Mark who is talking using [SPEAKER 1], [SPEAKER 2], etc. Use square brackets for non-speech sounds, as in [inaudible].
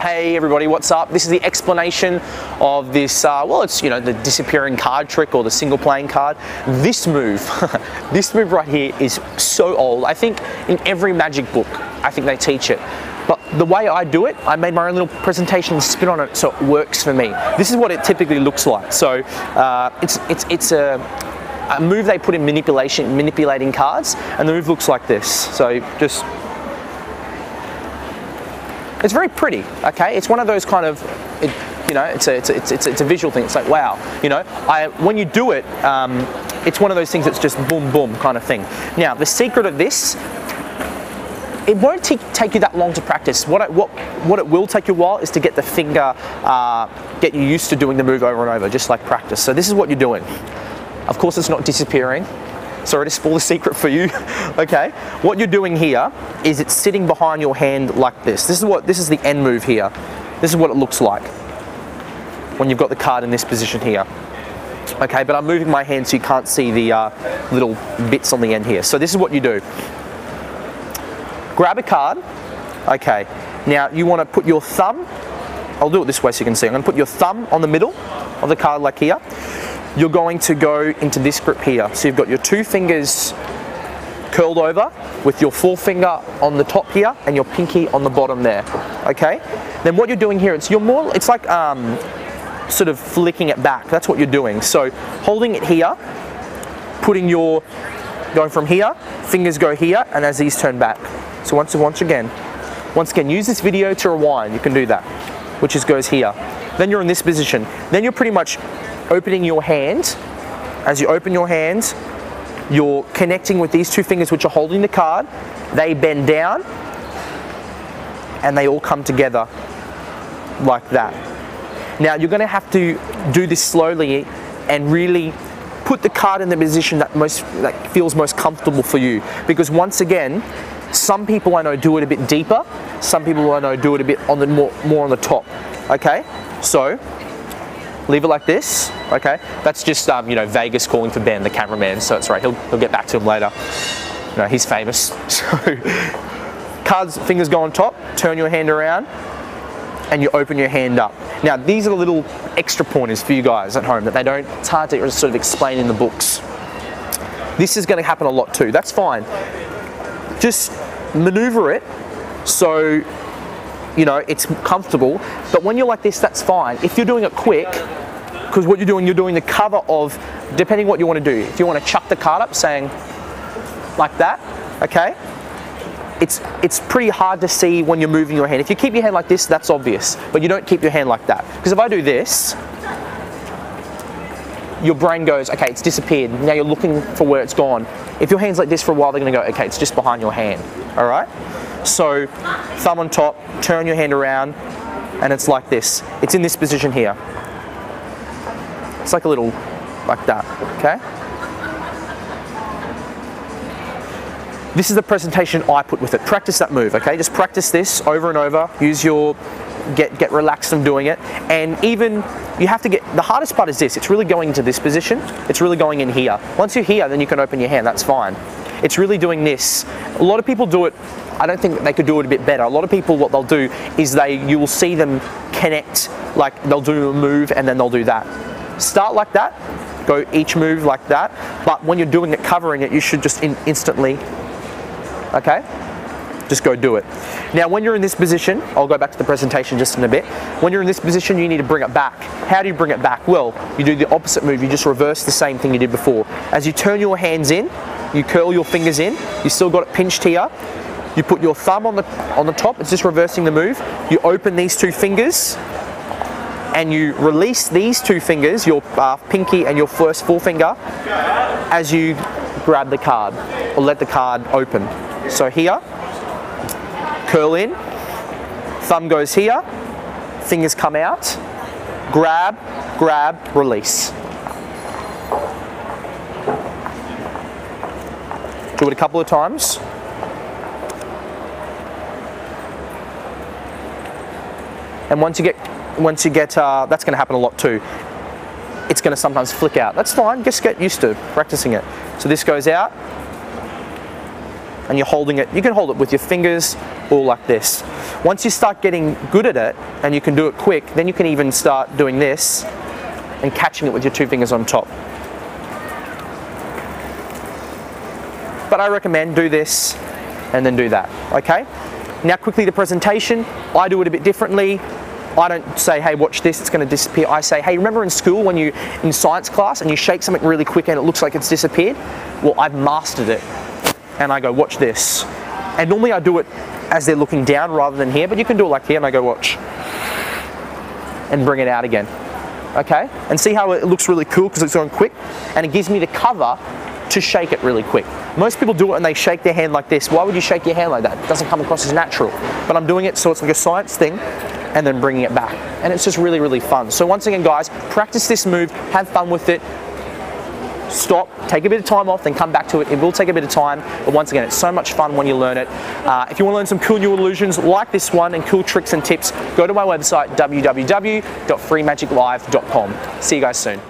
[SPEAKER 1] Hey everybody, what's up? This is the explanation of this, uh, well it's, you know, the disappearing card trick or the single playing card. This move, [laughs] this move right here is so old. I think in every magic book, I think they teach it. But the way I do it, I made my own little presentation and spin on it so it works for me. This is what it typically looks like. So uh, it's, it's, it's a, a move they put in manipulation, manipulating cards, and the move looks like this. So just it's very pretty, okay? It's one of those kind of, it, you know, it's a, it's, a, it's, a, it's a visual thing. It's like, wow, you know, I, when you do it, um, it's one of those things that's just boom, boom kind of thing. Now, the secret of this, it won't take you that long to practice. What it, what, what it will take you a while is to get the finger, uh, get you used to doing the move over and over, just like practice. So this is what you're doing. Of course, it's not disappearing. Sorry to spoil the secret for you. [laughs] okay, what you're doing here is it's sitting behind your hand like this. This is what this is the end move here. This is what it looks like when you've got the card in this position here. Okay, but I'm moving my hand so you can't see the uh, little bits on the end here. So this is what you do. Grab a card. Okay, now you want to put your thumb. I'll do it this way so you can see. I'm going to put your thumb on the middle of the card like here you're going to go into this grip here. So you've got your two fingers curled over with your forefinger on the top here and your pinky on the bottom there. Okay? Then what you're doing here, it's you're more it's like um, sort of flicking it back. That's what you're doing. So holding it here, putting your going from here, fingers go here, and as these turn back. So once once again, once again, use this video to rewind. You can do that, which is goes here. Then you're in this position. Then you're pretty much opening your hand. As you open your hand, you're connecting with these two fingers which are holding the card. They bend down and they all come together like that. Now you're going to have to do this slowly and really put the card in the position that most that feels most comfortable for you because once again some people I know do it a bit deeper some people I know do it a bit on the more, more on the top okay so leave it like this, okay? That's just, um, you know, Vegas calling for Ben, the cameraman, so it's right, he'll, he'll get back to him later. You know, he's famous. [laughs] So, cards, fingers go on top, turn your hand around, and you open your hand up. Now, these are the little extra pointers for you guys at home that they don't, it's hard to sort of explain in the books. This is gonna happen a lot too, that's fine. Just maneuver it so you know, it's comfortable. But when you're like this, that's fine. If you're doing it quick, because what you're doing, you're doing the cover of, depending what you want to do. If you want to chuck the card up saying like that, okay? It's, it's pretty hard to see when you're moving your hand. If you keep your hand like this, that's obvious, but you don't keep your hand like that. Because if I do this, your brain goes, okay, it's disappeared. Now you're looking for where it's gone. If your hand's like this for a while, they're gonna go, okay, it's just behind your hand, all right? So thumb on top, turn your hand around, and it's like this. It's in this position here. It's like a little, like that, okay? This is the presentation I put with it. Practice that move, okay? Just practice this over and over. Use your, get, get relaxed from doing it. And even, you have to get, the hardest part is this. It's really going into this position. It's really going in here. Once you're here, then you can open your hand, that's fine. It's really doing this. A lot of people do it I don't think they could do it a bit better. A lot of people, what they'll do is they, you will see them connect, like they'll do a move and then they'll do that. Start like that, go each move like that, but when you're doing it, covering it, you should just in instantly, okay? Just go do it. Now, when you're in this position, I'll go back to the presentation just in a bit. When you're in this position, you need to bring it back. How do you bring it back? Well, you do the opposite move. You just reverse the same thing you did before. As you turn your hands in, you curl your fingers in, you still got it pinched here, you put your thumb on the, on the top, it's just reversing the move. You open these two fingers and you release these two fingers, your uh, pinky and your first forefinger, as you grab the card or let the card open. So here, curl in, thumb goes here, fingers come out, grab, grab, release. It a couple of times. And once you get, once you get, uh, that's going to happen a lot too. It's going to sometimes flick out. That's fine. Just get used to practicing it. So this goes out. and you're holding it, you can hold it with your fingers or like this. Once you start getting good at it and you can do it quick, then you can even start doing this and catching it with your two fingers on top. But I recommend do this and then do that, okay? Now quickly the presentation, I do it a bit differently. I don't say, hey, watch this, it's gonna disappear. I say, hey, remember in school when you, in science class, and you shake something really quick and it looks like it's disappeared? Well, I've mastered it. And I go, watch this. And normally I do it as they're looking down rather than here, but you can do it like here, and I go, watch. And bring it out again. Okay? And see how it looks really cool because it's going quick? And it gives me the cover to shake it really quick. Most people do it and they shake their hand like this. Why would you shake your hand like that? It doesn't come across as natural. But I'm doing it so it's like a science thing and then bringing it back. And it's just really, really fun. So once again, guys, practice this move, have fun with it, stop, take a bit of time off, then come back to it. It will take a bit of time, but once again, it's so much fun when you learn it. Uh, if you want to learn some cool new illusions like this one and cool tricks and tips, go to my website, www.freemagiclive.com. See you guys soon.